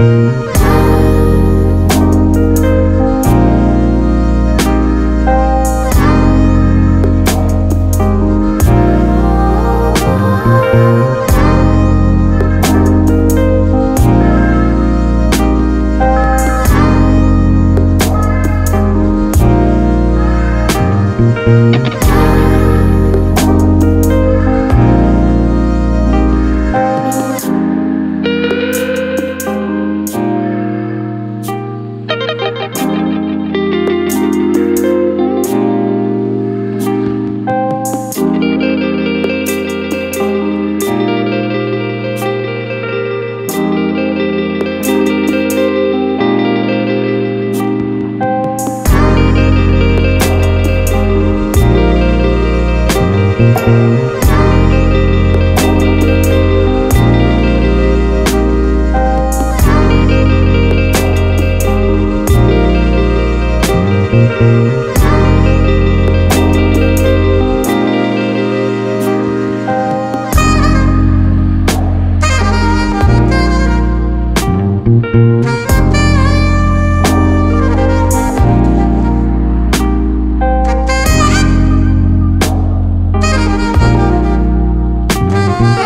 Música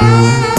Música